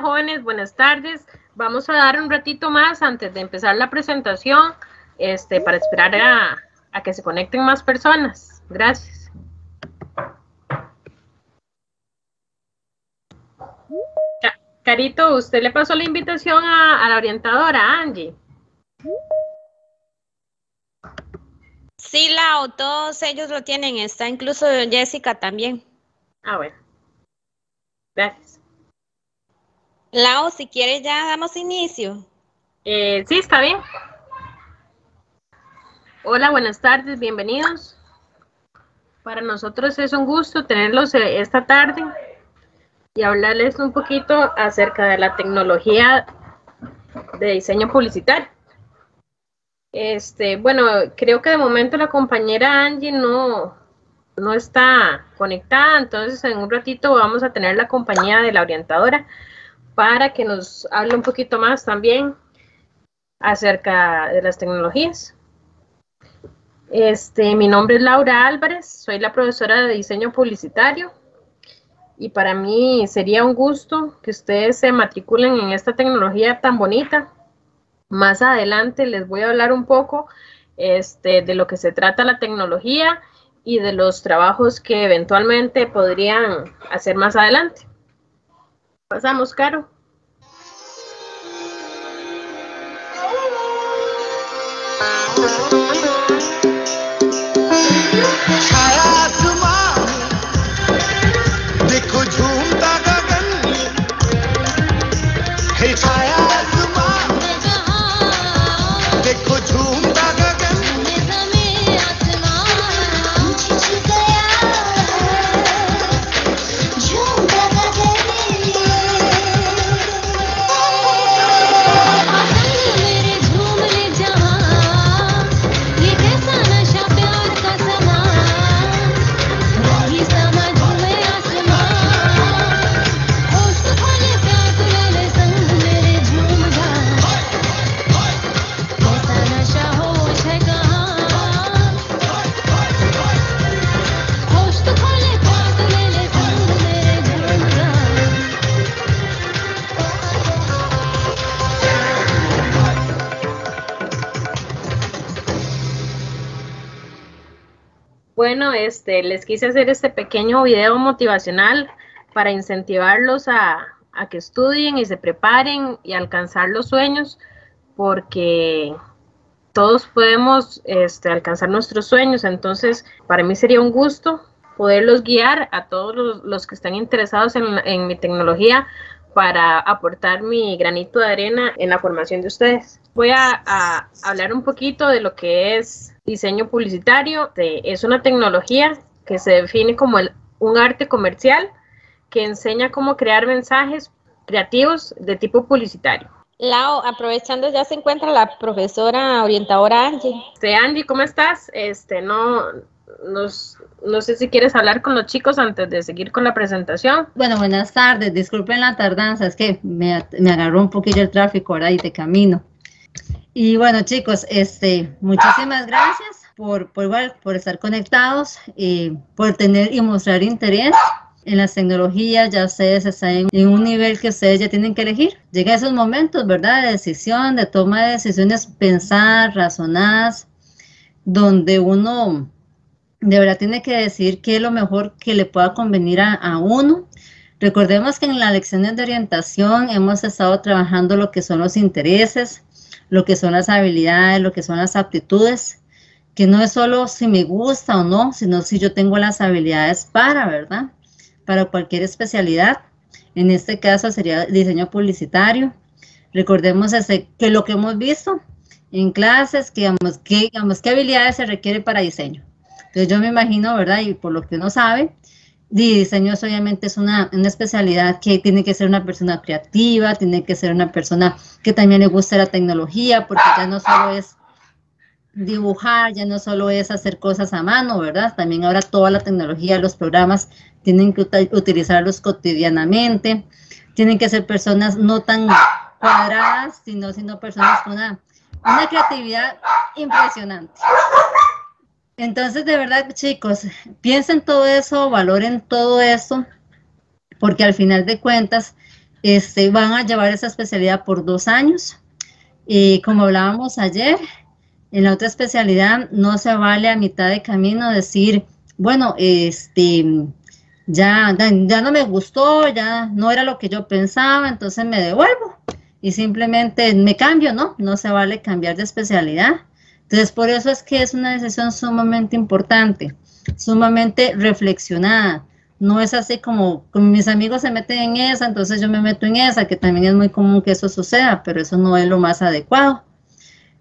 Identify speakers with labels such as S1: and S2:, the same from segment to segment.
S1: jóvenes, buenas tardes. Vamos a dar un ratito más antes de empezar la presentación este, para esperar a, a que se conecten más personas. Gracias. Carito, ¿usted le pasó la invitación a, a la orientadora, Angie?
S2: Sí, Lau, todos ellos lo tienen, está incluso Jessica también.
S1: Ah, bueno. Gracias.
S2: Lau, si quieres ya damos inicio.
S1: Eh, sí, está bien. Hola, buenas tardes, bienvenidos. Para nosotros es un gusto tenerlos eh, esta tarde y hablarles un poquito acerca de la tecnología de diseño publicitario. Este, bueno, creo que de momento la compañera Angie no, no está conectada, entonces en un ratito vamos a tener la compañía de la orientadora para que nos hable un poquito más también acerca de las tecnologías. Este, mi nombre es Laura Álvarez, soy la profesora de diseño publicitario y para mí sería un gusto que ustedes se matriculen en esta tecnología tan bonita más adelante les voy a hablar un poco este, de lo que se trata la tecnología y de los trabajos que eventualmente podrían hacer más adelante. Pasamos, Caro. Este, les quise hacer este pequeño video motivacional para incentivarlos a, que estudien y se preparen y alcanzar los sueños, porque todos podemos este, alcanzar nuestros sueños. Entonces, para mí sería un gusto poderlos guiar a todos los, que están interesados en, mi tecnología para aportar mi granito de arena en la formación de ustedes. Voy a hablar un poquito de lo que es diseño publicitario es una tecnología que se define como un arte comercial que enseña cómo crear mensajes creativos de tipo publicitario.
S2: Lao, aprovechando ya se encuentra la profesora orientadora Angie.
S1: Este, Angie, ¿cómo estás? Este, no, no sé si quieres hablar con los chicos antes de seguir con la presentación.
S3: Bueno, buenas tardes. Disculpen la tardanza, es que me, me agarró un poquillo el tráfico ahora y de camino. Y bueno, chicos, este, muchísimas gracias por, por, por estar conectados y por tener y mostrar interés en las tecnologías, ya ustedes están en, un nivel que ustedes ya tienen que elegir. Llega esos momentos, ¿verdad? De decisión, de toma de decisiones pensadas, razonadas, donde uno de verdad tiene que decir qué es lo mejor que le pueda convenir a, a uno. Recordemos que en las lecciones de orientación hemos estado trabajando lo que son los intereses, lo que son las habilidades, lo que son las aptitudes, que no es solo si me gusta o no, sino si yo tengo las habilidades para, ¿verdad? Para cualquier especialidad. En este caso sería diseño publicitario. Recordemos que lo que hemos visto en clases, que digamos, que, digamos, qué habilidades se requiere para diseño. Entonces yo me imagino, ¿verdad? Y por lo que uno sabe, diseño obviamente es una, una, especialidad que tiene que ser una persona creativa, tiene que ser una persona que también le guste la tecnología, porque ya no solo es dibujar, ya no solo es hacer cosas a mano, ¿verdad? También ahora toda la tecnología, los programas tienen que utilizarlos cotidianamente, tienen que ser personas no tan cuadradas, sino, sino personas con una, una creatividad impresionante. Entonces, de verdad, chicos, piensen todo eso, valoren todo eso, porque al final de cuentas, este, van a llevar esa especialidad por dos años. Y como hablábamos ayer, en la otra especialidad no se vale a mitad de camino decir, bueno, este, ya, ya no me gustó, ya no era lo que yo pensaba, entonces me devuelvo y simplemente me cambio, ¿no? No se vale cambiar de especialidad. Entonces, por eso es que es una decisión sumamente importante, sumamente reflexionada. No es así como, mis amigos se meten en esa, entonces yo me meto en esa, que también es muy común que eso suceda, pero eso no es lo más adecuado.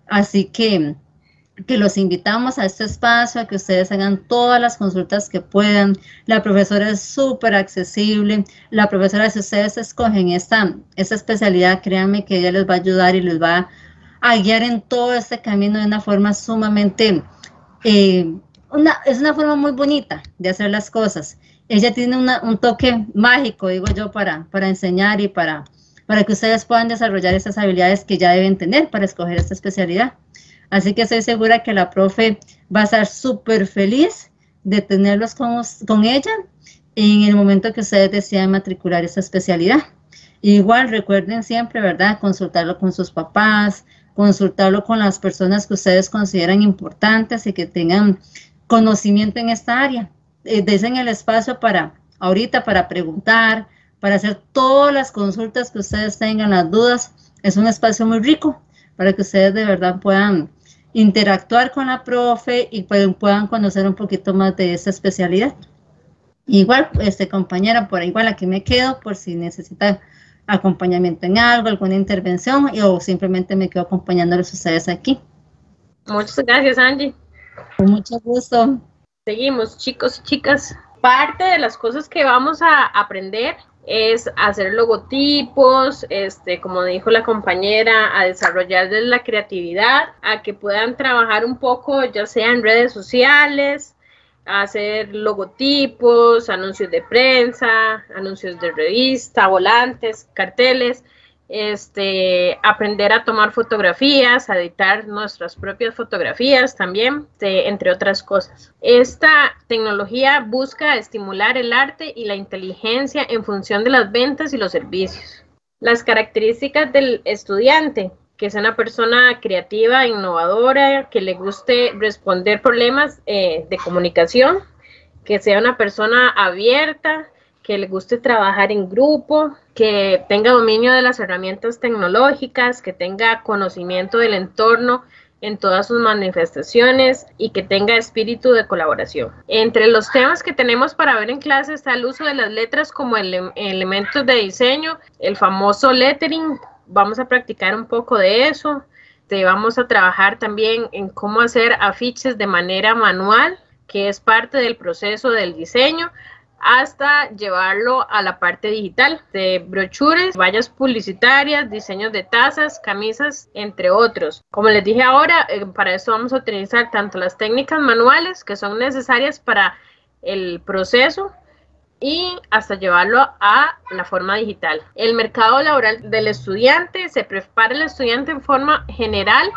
S3: Así que que los invitamos a este espacio, a que ustedes hagan todas las consultas que puedan. La profesora es súper accesible. La profesora, si ustedes escogen esta, esta especialidad, créanme que ella les va a ayudar y les va a guiar en todo este camino de una forma sumamente, eh, una, es una forma muy bonita de hacer las cosas. Ella tiene un toque mágico, digo yo, para, para enseñar y para, para que ustedes puedan desarrollar esas habilidades que ya deben tener para escoger esta especialidad. Así que estoy segura que la profe va a estar súper feliz de tenerlos con, con ella en el momento que ustedes decidan matricular esa especialidad. Igual recuerden siempre, ¿verdad? Consultarlo con sus papás, consultarlo con las personas que ustedes consideran importantes y que tengan conocimiento en esta área. Eh, desen el espacio para ahorita, para preguntar, para hacer todas las consultas que ustedes tengan, las dudas. Es un espacio muy rico para que ustedes de verdad puedan interactuar con la profe y puedan, conocer un poquito más de esa especialidad. Igual, este compañera, por igual aquí me quedo por si necesita acompañamiento en algo, alguna intervención o simplemente me quedo acompañándoles ustedes aquí.
S1: Muchas gracias, Angie.
S3: Con mucho gusto.
S1: Seguimos, chicos y chicas. Parte de las cosas que vamos a aprender es hacer logotipos, este, como dijo la compañera, a desarrollarles la creatividad, a que puedan trabajar un poco, ya sea en redes sociales, hacer logotipos, anuncios de prensa, anuncios de revista, volantes, carteles, este, aprender a tomar fotografías, a editar nuestras propias fotografías también, entre otras cosas. Esta tecnología busca estimular el arte y la inteligencia en función de las ventas y los servicios. Las características del estudiante, que es una persona creativa, innovadora, que le guste responder problemas eh, de comunicación, que sea una persona abierta, que le guste trabajar en grupo, que tenga dominio de las herramientas tecnológicas, que tenga conocimiento del entorno en todas sus manifestaciones y que tenga espíritu de colaboración. Entre los temas que tenemos para ver en clase está el uso de las letras como elementos de diseño, el famoso lettering, vamos a practicar un poco de eso, vamos a trabajar también en cómo hacer afiches de manera manual, que es parte del proceso del diseño, hasta llevarlo a la parte digital de brochures, vallas publicitarias, diseños de tazas, camisas, entre otros. Como les dije ahora, eh, para eso vamos a utilizar tanto las técnicas manuales que son necesarias para el proceso y hasta llevarlo a la forma digital. El mercado laboral del estudiante se prepara el estudiante en forma general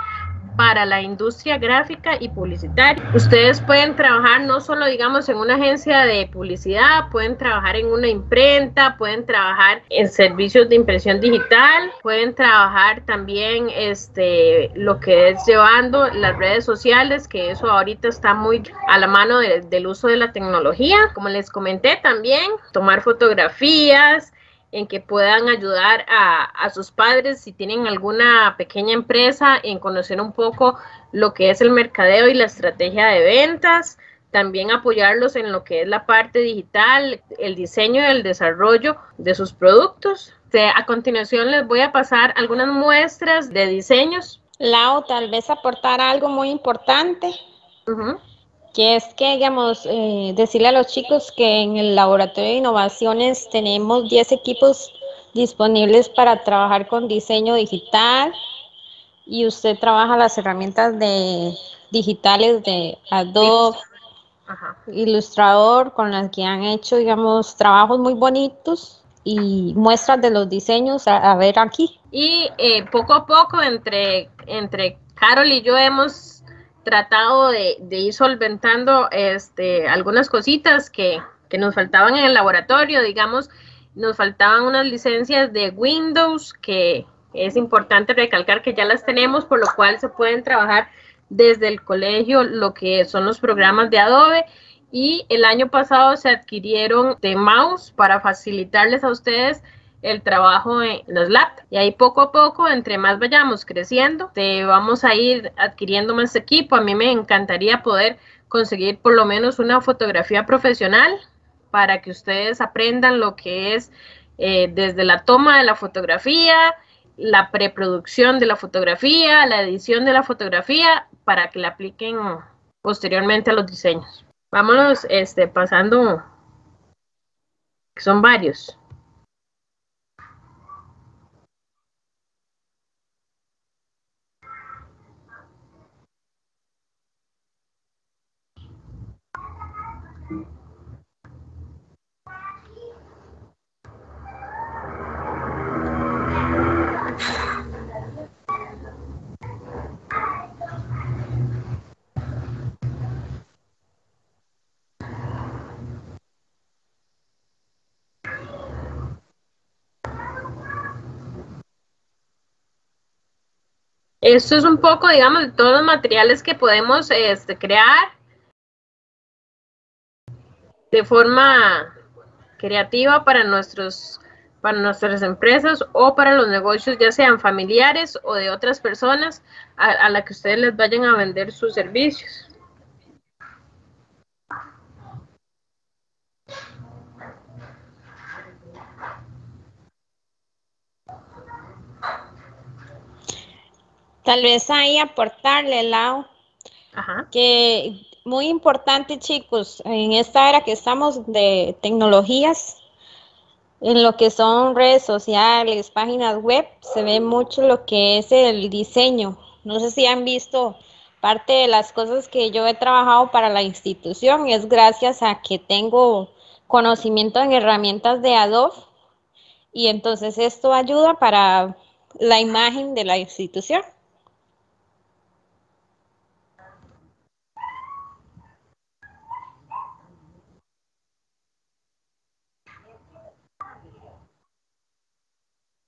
S1: para la industria gráfica y publicitaria. Ustedes pueden trabajar no solo, digamos, en una agencia de publicidad, pueden trabajar en una imprenta, pueden trabajar en servicios de impresión digital, pueden trabajar también este, lo que es llevando las redes sociales, que eso ahorita está muy a la mano del uso de la tecnología. Como les comenté también, tomar fotografías, en que puedan ayudar a, sus padres si tienen alguna pequeña empresa en conocer un poco lo que es el mercadeo y la estrategia de ventas, también apoyarlos en lo que es la parte digital, el diseño y el desarrollo de sus productos. a continuación les voy a pasar algunas muestras de diseños.
S2: Lau, tal vez aportar algo muy importante que es que, digamos, eh, decirle a los chicos que en el laboratorio de innovaciones tenemos 10 equipos disponibles para trabajar con diseño digital y usted trabaja las herramientas de digitales de Adobe, Ilustrador, con las que han hecho, digamos, trabajos muy bonitos y muestras de los diseños a, ver aquí.
S1: Y eh, poco a poco entre, entre Carol y yo hemos tratado de, ir solventando este, algunas cositas que, nos faltaban en el laboratorio, digamos, nos faltaban unas licencias de Windows que es importante recalcar que ya las tenemos, por lo cual se pueden trabajar desde el colegio lo que son los programas de Adobe. Y el año pasado se adquirieron de mouse para facilitarles a ustedes el trabajo en los labs. Y ahí poco a poco, entre más vayamos creciendo, te vamos a ir adquiriendo más equipo. A mí me encantaría poder conseguir por lo menos una fotografía profesional para que ustedes aprendan lo que es eh, desde la toma de la fotografía, la preproducción de la fotografía, la edición de la fotografía, para que la apliquen posteriormente a los diseños. Vámonos este, pasando, que son varios. Esto es un poco, digamos, de todos los materiales que podemos este, crear de forma creativa para nuestros para nuestras empresas o para los negocios, ya sean familiares o de otras personas a, a la que ustedes les vayan a vender sus servicios.
S2: Tal vez ahí aportarle, Lau, Ajá. que muy importante, chicos, en esta era que estamos de tecnologías, en lo que son redes sociales, páginas web, se ve mucho lo que es el diseño. No sé si han visto parte de las cosas que yo he trabajado para la institución, es gracias a que tengo conocimiento en herramientas de Adobe y entonces esto ayuda para la imagen de la institución.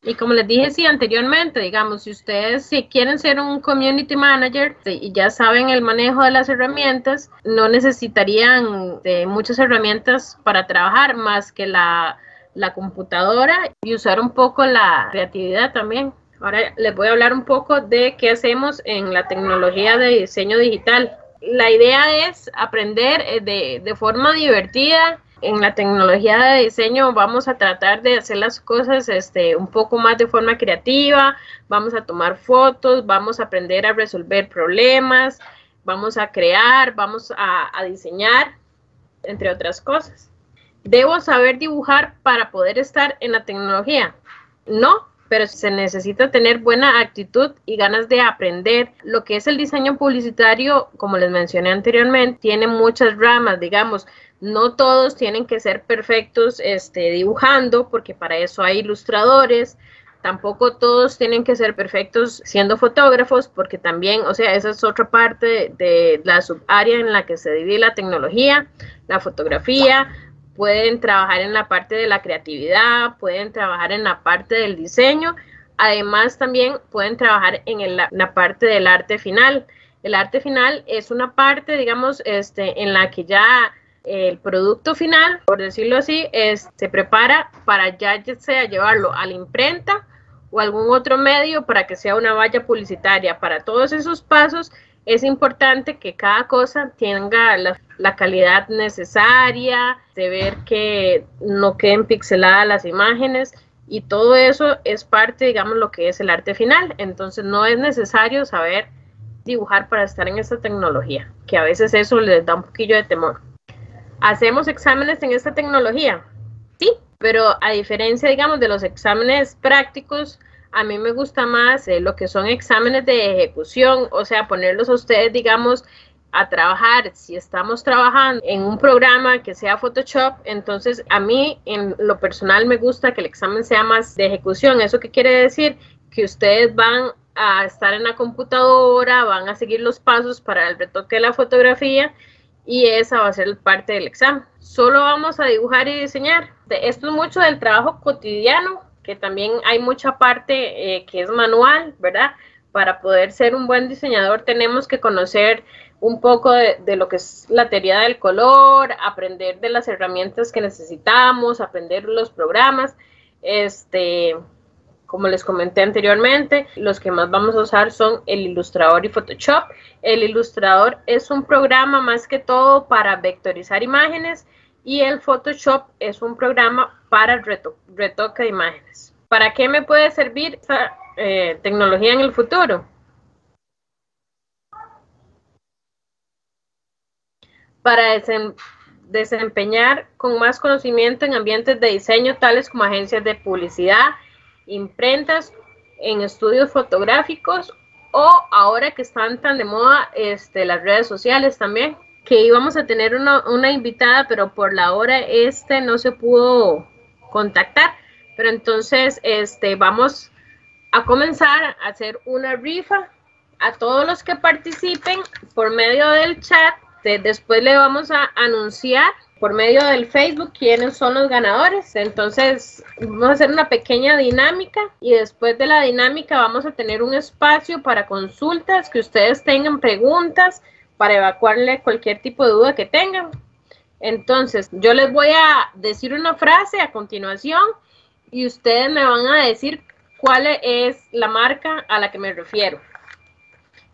S1: Y como les dije sí anteriormente, digamos, si ustedes si quieren ser un community manager y ya saben el manejo de las herramientas, no necesitarían de muchas herramientas para trabajar más que la, la computadora y usar un poco la creatividad también. Ahora les voy a hablar un poco de qué hacemos en la tecnología de diseño digital. La idea es aprender eh, de, de forma divertida en la tecnología de diseño vamos a tratar de hacer las cosas este, un poco más de forma creativa, vamos a tomar fotos, vamos a aprender a resolver problemas, vamos a crear, vamos a, a diseñar, entre otras cosas. ¿Debo saber dibujar para poder estar en la tecnología? No, pero se necesita tener buena actitud y ganas de aprender. Lo que es el diseño publicitario, como les mencioné anteriormente, tiene muchas ramas, digamos, no todos tienen que ser perfectos este, dibujando, porque para eso hay ilustradores. Tampoco todos tienen que ser perfectos siendo fotógrafos, porque también, o sea, esa es otra parte de la subárea en la que se divide la tecnología, la fotografía. Pueden trabajar en la parte de la creatividad, pueden trabajar en la parte del diseño. Además, también pueden trabajar en la parte del arte final. El arte final es una parte, digamos, este, en la que ya el producto final, por decirlo así, es, se prepara para ya sea llevarlo a la imprenta o algún otro medio para que sea una valla publicitaria. Para todos esos pasos es importante que cada cosa tenga la, calidad necesaria, de ver que no queden pixeladas las imágenes y todo eso es parte, digamos, lo que es el arte final. Entonces no es necesario saber dibujar para estar en esta tecnología, que a veces eso les da un poquillo de temor. ¿Hacemos exámenes en esta tecnología? Sí, pero a diferencia, digamos, de los exámenes prácticos, a mí me gusta más eh, lo que son exámenes de ejecución, o sea, ponerlos a ustedes, digamos, a trabajar. Si estamos trabajando en un programa que sea Photoshop, entonces a mí en lo personal me gusta que el examen sea más de ejecución. ¿Eso qué quiere decir? Que ustedes van a estar en la computadora, van a seguir los pasos para el retoque de la fotografía y esa va a ser parte del examen. Solo vamos a dibujar y diseñar. Esto es mucho del trabajo cotidiano, que también hay mucha parte eh, que es manual, ¿verdad? Para poder ser un buen diseñador tenemos que conocer un poco de, lo que es la teoría del color, aprender de las herramientas que necesitamos, aprender los programas, este, como les comenté anteriormente, los que más vamos a usar son el Ilustrador y Photoshop. El Ilustrador es un programa más que todo para vectorizar imágenes y el Photoshop es un programa para retoque de imágenes. ¿Para qué me puede servir esta eh, tecnología en el futuro? Para desempeñar con más conocimiento en ambientes de diseño tales como agencias de publicidad, imprentas, en estudios fotográficos o ahora que están tan de moda este, las redes sociales también, que íbamos a tener una, una invitada, pero por la hora este no se pudo contactar. Pero entonces este, vamos a comenzar a hacer una rifa a todos los que participen por medio del chat. Después le vamos a anunciar por medio del Facebook quiénes son los ganadores. Entonces, vamos a hacer una pequeña dinámica y después de la dinámica vamos a tener un espacio para consultas, que ustedes tengan preguntas para evacuarle cualquier tipo de duda que tengan. Entonces, yo les voy a decir una frase a continuación y ustedes me van a decir cuál es la marca a la que me refiero.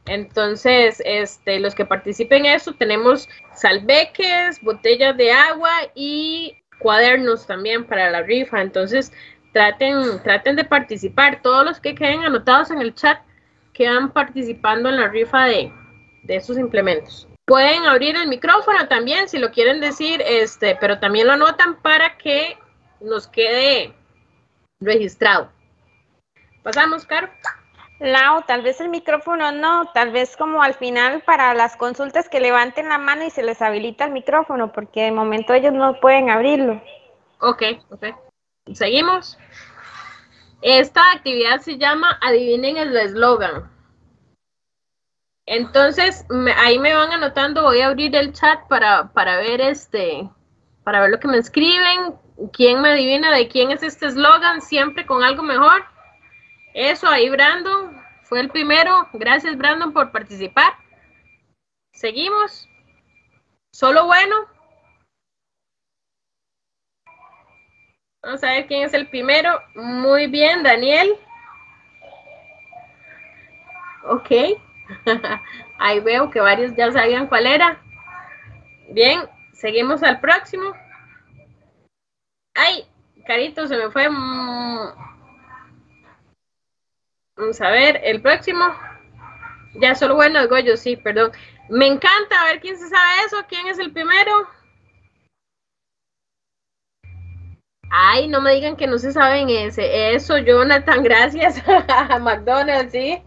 S1: Entonces, este, los que participen en eso, tenemos salveques, botellas de agua y cuadernos también para la rifa. Entonces, traten, traten de participar. Todos los que queden anotados en el chat quedan participando en la rifa de, de esos implementos. Pueden abrir el micrófono también si lo quieren decir, este, pero también lo anotan para que nos quede registrado. Pasamos, Caro.
S2: Lau, tal vez el micrófono no, tal vez como al final para las consultas que levanten la mano y se les habilita el micrófono, porque de momento ellos no pueden abrirlo.
S1: Ok, ok. Seguimos. Esta actividad se llama Adivinen el eslogan. Entonces, ahí me van anotando, voy a abrir el chat para, para ver este, para ver lo que me escriben, quién me adivina de quién es este eslogan, siempre con algo mejor. Eso, ahí Brandon fue el primero. Gracias Brandon por participar. Seguimos. Solo bueno. Vamos a ver quién es el primero. Muy bien, Daniel. Ok. Ahí veo que varios ya sabían cuál era. Bien, seguimos al próximo. Ay, Carito, se me fue. Vamos a ver, el próximo. Ya solo bueno, Goyo, sí, perdón. Me encanta a ver quién se sabe eso. ¿Quién es el primero? Ay, no me digan que no se saben ese. Eso, Jonathan, gracias. McDonald's, ¿sí?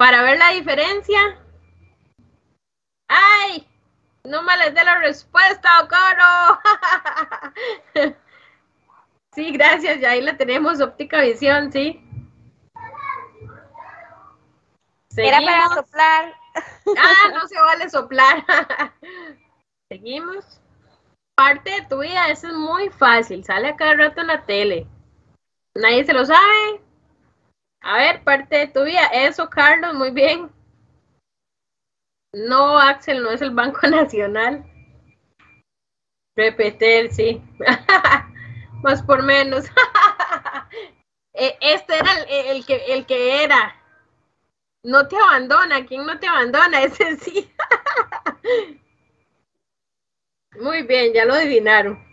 S1: Para ver la diferencia. ¡Ay! No me les dé la respuesta, Ocoro. Sí, gracias, ya ahí la tenemos, óptica visión, sí.
S2: Era para soplar.
S1: Ah, no se vale soplar. Seguimos. Parte de tu vida, eso es muy fácil, sale a cada rato en la tele. Nadie se lo sabe. A ver, parte de tu vida, eso, Carlos, muy bien. No, Axel, no es el Banco Nacional. Repetir, sí. más por menos. E, este era el, que, el que era. No te abandona, ¿quién no te abandona? Ese sí. Muy bien, ya lo adivinaron.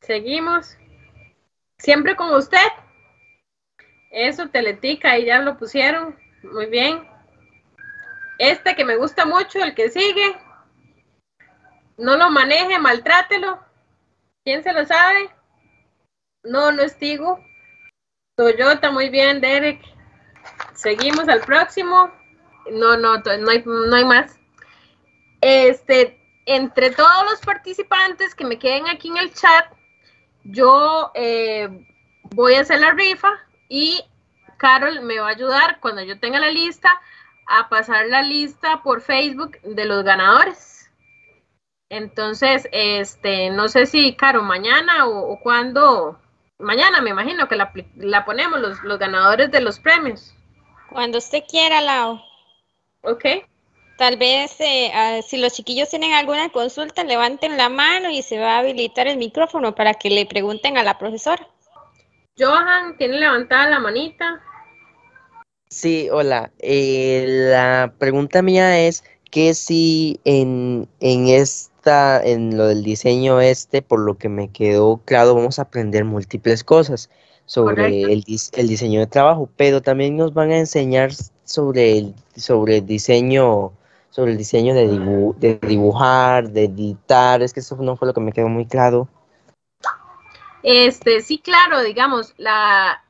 S1: Seguimos. Siempre con usted. Eso, Teletica, y ya lo pusieron. Muy bien. Este que me gusta mucho, el que sigue. No lo maneje, maltrátelo. ¿Quién se lo sabe? No, no es Tigo. Toyota, muy bien, Derek. Seguimos al próximo. No, no, no hay, no hay más. Este, entre todos los participantes que me queden aquí en el chat, yo eh, voy a hacer la rifa y Carol me va a ayudar cuando yo tenga la lista a pasar la lista por Facebook de los ganadores. Entonces, este, no sé si, Caro, mañana o, o cuándo, mañana me imagino que la, la ponemos, los, los, ganadores de los premios.
S2: Cuando usted quiera, Lau.
S1: Ok.
S2: Tal vez eh, si los chiquillos tienen alguna consulta, levanten la mano y se va a habilitar el micrófono para que le pregunten a la profesora.
S1: Johan, ¿tiene levantada la manita?
S4: Sí, hola. Eh, la pregunta mía es que si en, en esta, en lo del diseño este, por lo que me quedó claro, vamos a aprender múltiples cosas sobre el, el, diseño de trabajo, pero también nos van a enseñar sobre el, sobre el diseño sobre el diseño de, de dibujar, de editar, es que eso no fue lo que me quedó muy claro.
S1: Este, sí, claro, digamos, la,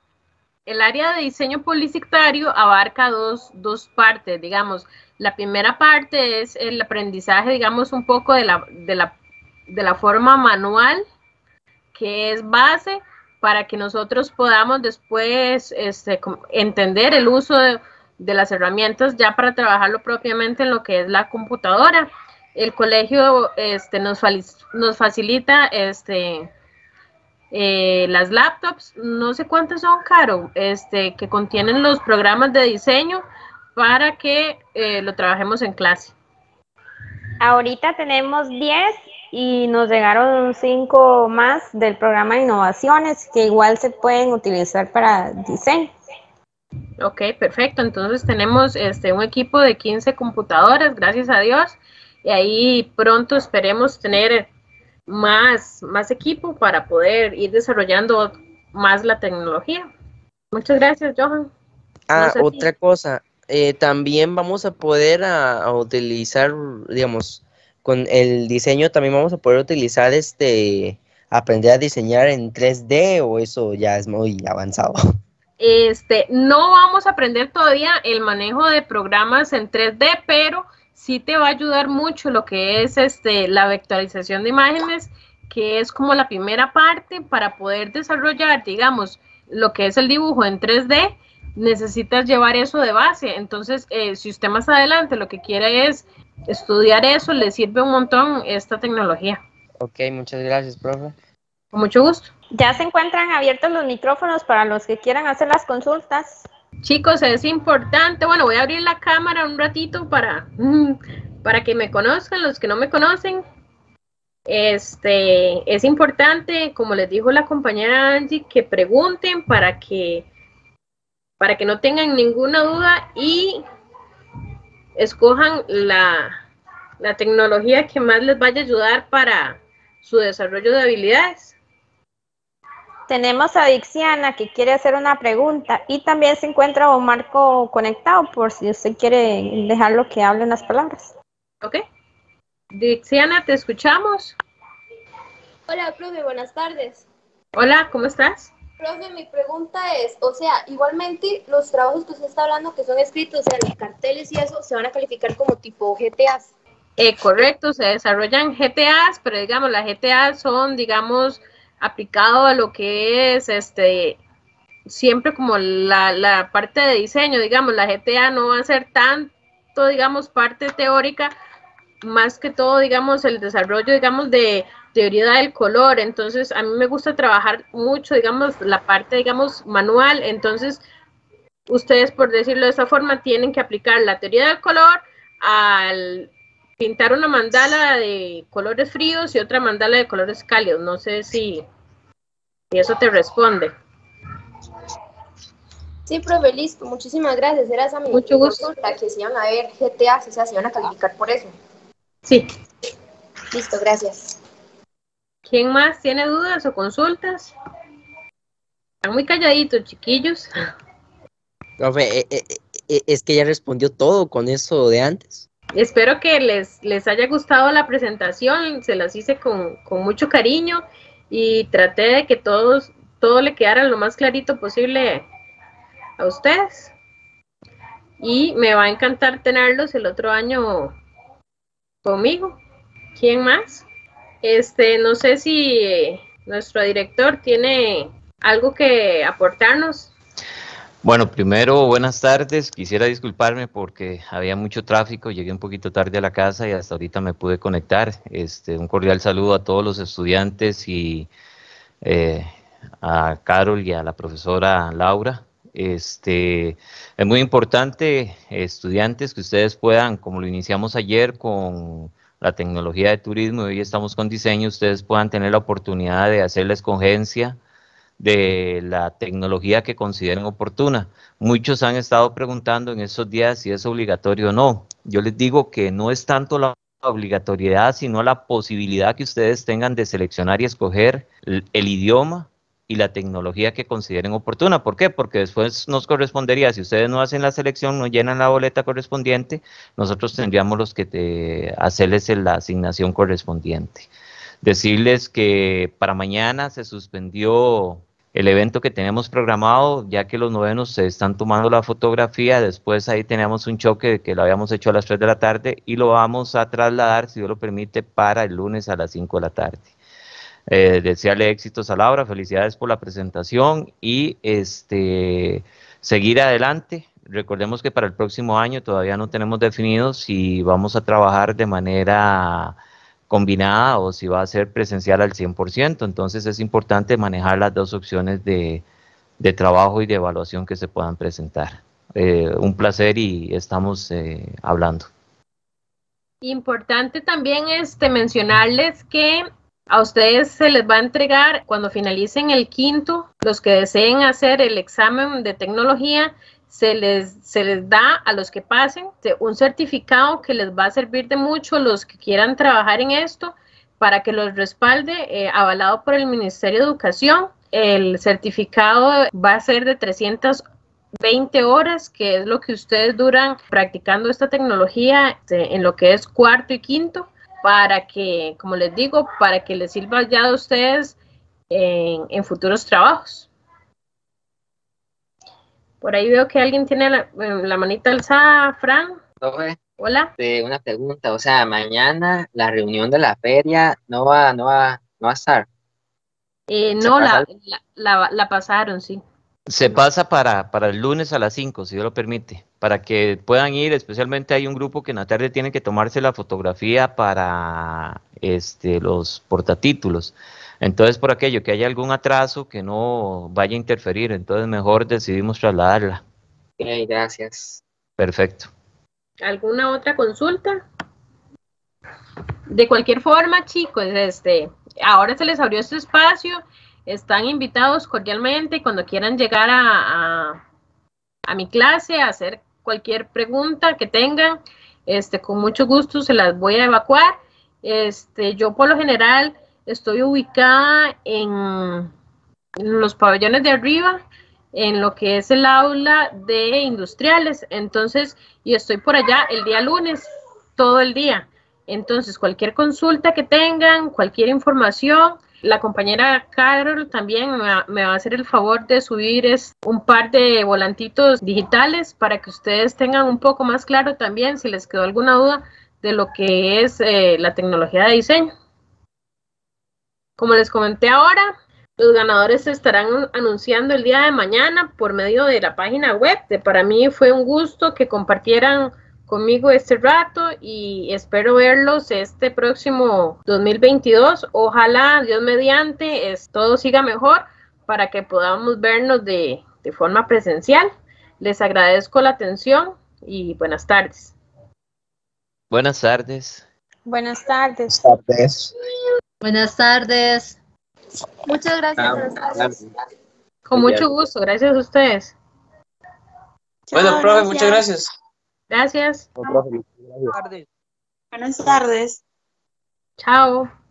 S1: el área de diseño publicitario abarca dos, dos, partes, digamos. La primera parte es el aprendizaje, digamos, un poco de la, de la, de la forma manual, que es base para que nosotros podamos después este, entender el uso de, de las herramientas ya para trabajarlo propiamente en lo que es la computadora. El colegio este, nos, nos facilita este, eh, las laptops, no sé cuántas son, Caro, este, que contienen los programas de diseño para que eh, lo trabajemos en clase.
S2: Ahorita tenemos 10 y nos llegaron 5 más del programa de innovaciones que igual se pueden utilizar para diseño.
S1: Ok, perfecto. Entonces tenemos este un equipo de 15 computadoras, gracias a Dios. Y ahí pronto esperemos tener más, más equipo para poder ir desarrollando más la tecnología. Muchas gracias, Johan.
S4: Ah, otra cosa, eh, también vamos a poder a, utilizar, digamos, con el diseño también vamos a poder utilizar este, aprender a diseñar en 3D o eso ya es muy avanzado.
S1: Este, no vamos a aprender todavía el manejo de programas en 3D, pero sí te va a ayudar mucho lo que es este, la vectorización de imágenes, que es como la primera parte para poder desarrollar, digamos, lo que es el dibujo en 3D, necesitas llevar eso de base. Entonces, eh, si usted más adelante lo que quiere es estudiar eso, le sirve un montón esta tecnología.
S4: Ok, muchas gracias, profe.
S1: Con mucho gusto.
S2: Ya se encuentran abiertos los micrófonos para los que quieran hacer las consultas.
S1: Chicos, es importante, bueno, voy a abrir la cámara un ratito para, para que me conozcan, los que no me conocen. Este, es importante, como les dijo la compañera Angie, que pregunten para que, para que no tengan ninguna duda y escojan la, la tecnología que más les vaya a ayudar para su desarrollo de habilidades.
S2: Tenemos a Dixiana que quiere hacer una pregunta y también se encuentra un marco conectado por si usted quiere dejarlo que hable las palabras.
S1: Ok. Dixiana, te escuchamos.
S5: Hola, profe, buenas tardes.
S1: Hola, ¿cómo estás?
S5: Profe, mi pregunta es, o sea, igualmente los trabajos que usted está hablando que son escritos en los carteles y eso, se van a calificar como tipo GTAs.
S1: Eh, correcto, se desarrollan GTAs, pero digamos, las GTAs son, digamos, aplicado a lo que es este siempre como la, la, parte de diseño, digamos, la GTA no va a ser tanto, digamos, parte teórica, más que todo, digamos, el desarrollo, digamos, de teoría del color. Entonces, a mí me gusta trabajar mucho, digamos, la parte, digamos, manual. Entonces, ustedes, por decirlo de esa forma, tienen que aplicar la teoría del color al pintar una mandala de colores fríos y otra mandala de colores cálidos. No sé si y eso te responde.
S5: Sí, profe, listo. Muchísimas gracias. Era esa mi
S1: Mucho gusto.
S5: que se iban a ver GTA, o sea, se iban a calificar por eso.
S1: Sí.
S5: Listo, gracias.
S1: ¿Quién más tiene dudas o consultas? Están muy calladitos, chiquillos.
S4: Profe, eh, eh, eh, es que ya respondió todo con eso de antes.
S1: Espero que les, les haya gustado la presentación, se las hice con, con mucho cariño y traté de que todos, todo le quedara lo más clarito posible a ustedes. Y me va a encantar tenerlos el otro año conmigo. ¿Quién más? Este, no sé si nuestro director tiene algo que aportarnos.
S6: Bueno, primero, buenas tardes. Quisiera disculparme porque había mucho tráfico, llegué un poquito tarde a la casa y hasta ahorita me pude conectar. Este, un cordial saludo a todos los estudiantes y eh, a Carol y a la profesora Laura. Este, es muy importante, estudiantes, que ustedes puedan, como lo iniciamos ayer con la tecnología de turismo y hoy estamos con diseño, ustedes puedan tener la oportunidad de hacer la escogencia de la tecnología que consideren oportuna. Muchos han estado preguntando en estos días si es obligatorio o no. Yo les digo que no es tanto la obligatoriedad, sino la posibilidad que ustedes tengan de seleccionar y escoger el, idioma y la tecnología que consideren oportuna. ¿Por qué? Porque después nos correspondería, si ustedes no hacen la selección, no llenan la boleta correspondiente, nosotros tendríamos los que te, hacerles la asignación correspondiente. Decirles que para mañana se suspendió el evento que tenemos programado, ya que los novenos se están tomando la fotografía, después ahí tenemos un choque que lo habíamos hecho a las 3 de la tarde y lo vamos a trasladar, si Dios lo permite, para el lunes a las 5 de la tarde. Eh, desearle éxitos a Laura, felicidades por la presentación y este seguir adelante. Recordemos que para el próximo año todavía no tenemos definido si vamos a trabajar de manera combinada o si va a ser presencial al 100%. Entonces es importante manejar las dos opciones de, trabajo y de evaluación que se puedan presentar. Eh, un placer y estamos eh, hablando.
S1: Importante también este, mencionarles que a ustedes se les va a entregar cuando finalicen el quinto, los que deseen hacer el examen de tecnología, se les, se les da a los que pasen un certificado que les va a servir de mucho los que quieran trabajar en esto para que los respalde, eh, avalado por el Ministerio de Educación. El certificado va a ser de 320 horas, que es lo que ustedes duran practicando esta tecnología este, en lo que es cuarto y quinto, para que, como les digo, para que les sirva ya a ustedes en futuros trabajos. Por ahí veo que alguien tiene la, eh, manita alzada, Fran. Hola.
S7: una pregunta, o sea, mañana la reunión de la feria no va, no va, no va a estar.
S1: Eh, no, la, la, pasaron, sí.
S6: Se pasa para, para el lunes a las 5, si Dios lo permite, para que puedan ir, especialmente hay un grupo que en la tarde tiene que tomarse la fotografía para este, los portatítulos. Entonces, por aquello que haya algún atraso que no vaya a interferir, entonces mejor decidimos trasladarla.
S7: Ok, gracias.
S6: Perfecto.
S1: ¿Alguna otra consulta? De cualquier forma, chicos, este, ahora se les abrió este espacio, están invitados cordialmente cuando quieran llegar a, a, mi clase a hacer cualquier pregunta que tengan, este, con mucho gusto se las voy a evacuar. Este, yo por lo general Estoy ubicada en, los pabellones de arriba, en lo que es el aula de industriales. Entonces, y estoy por allá el día lunes, todo el día. Entonces, cualquier consulta que tengan, cualquier información, la compañera Carol también me va, a hacer el favor de subir un par de volantitos digitales para que ustedes tengan un poco más claro también si les quedó alguna duda de lo que es eh, la tecnología de diseño. Como les comenté ahora, los ganadores se estarán anunciando el día de mañana por medio de la página web. para mí fue un gusto que compartieran conmigo este rato y espero verlos este próximo 2022. Ojalá, Dios mediante, todo siga mejor para que podamos vernos de, de forma presencial. Les agradezco la atención y buenas tardes.
S6: Buenas tardes.
S2: Buenas tardes.
S3: Buenas tardes. Buenas tardes.
S5: Muchas gracias.
S1: Con mucho gusto, gracias a ustedes.
S7: bueno, profe, muchas gracias.
S1: Gracias.
S5: Buenas tardes.
S1: Chao.